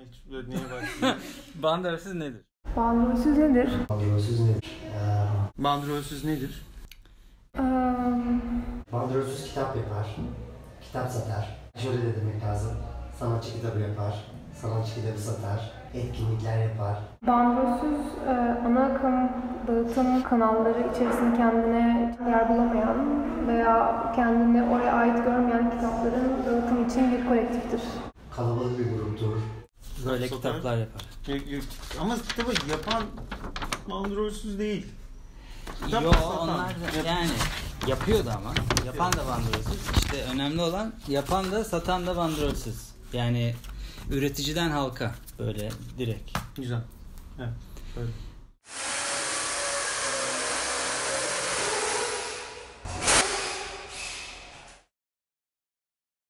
Ama hiç böyle neye başlıyor? Bandrolsüz nedir? Bandrolsüz nedir? Bandrolsüz nedir? Ee, Bandrolsüz nedir? Eee, bandrolsüz kitap yapar. Kitap satar. Şöyle de demek lazım. Sanatçı kitabı yapar. Sanatçı kitabı satar. Etkinlikler yapar. bandrolsüz e, ana akım dağıtım kanalları içerisinde kendine yer bulamayan veya kendini oraya ait görmeyen kitapların dağıtım için bir kolektiftir. Kalabalık bir gruptur. Böyle kitaplar yapar. Ama kitabı yapan bandrolsüz değil. Kitap Yo satan. onlar da yani yapıyordu ama. Yapan da bandrolsüz. İşte önemli olan yapan da satan da bandrolsüz. Yani üreticiden halka böyle direkt. Güzel. Evet. Böyle.